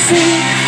see.